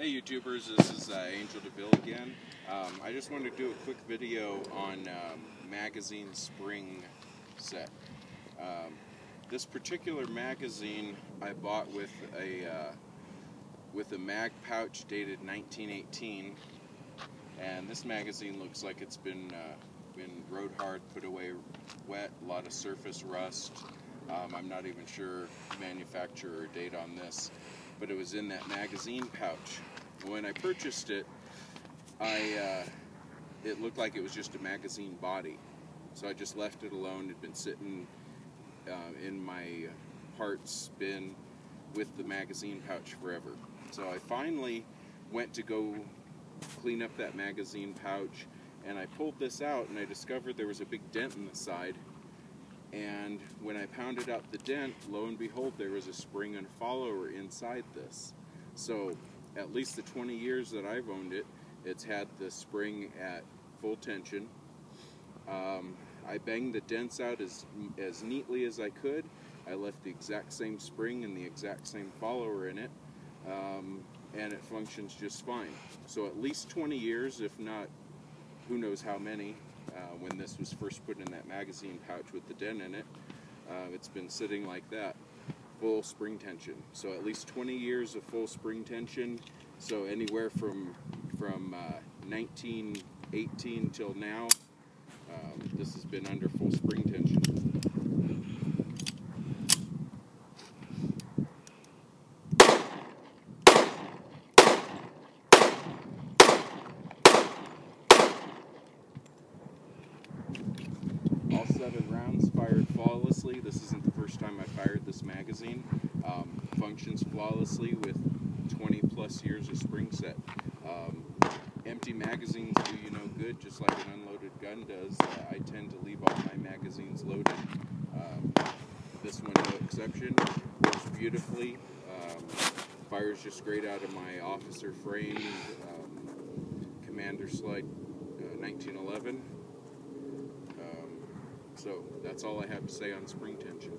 Hey YouTubers, this is uh, Angel DeVille again. Um, I just wanted to do a quick video on um, magazine spring set. Um, this particular magazine I bought with a uh, with a mag pouch dated 1918, and this magazine looks like it's been uh, been rode hard, put away wet, a lot of surface rust. Um, I'm not even sure manufacturer date on this but it was in that magazine pouch. When I purchased it, I uh, it looked like it was just a magazine body, so I just left it alone. It had been sitting uh, in my parts bin with the magazine pouch forever. So I finally went to go clean up that magazine pouch, and I pulled this out, and I discovered there was a big dent in the side and when I pounded out the dent, lo and behold, there was a spring and follower inside this. So at least the 20 years that I've owned it, it's had the spring at full tension. Um, I banged the dents out as, as neatly as I could. I left the exact same spring and the exact same follower in it, um, and it functions just fine. So at least 20 years, if not who knows how many, uh, when this was first put in that magazine pouch with the dent in it. Uh, it's been sitting like that, full spring tension. So at least 20 years of full spring tension. So anywhere from from uh, 1918 till now, um, this has been under full spring tension. All seven rounds fired flawlessly. This isn't the first time I fired this magazine. Um, functions flawlessly with 20 plus years of spring set. Um, empty magazines do you no good, just like an unloaded gun does. Uh, I tend to leave all my magazines loaded. Um, this one no exception. Works beautifully. Um, fires just great out of my officer frame um, Commander Slide uh, 1911. So that's all I have to say on spring tension.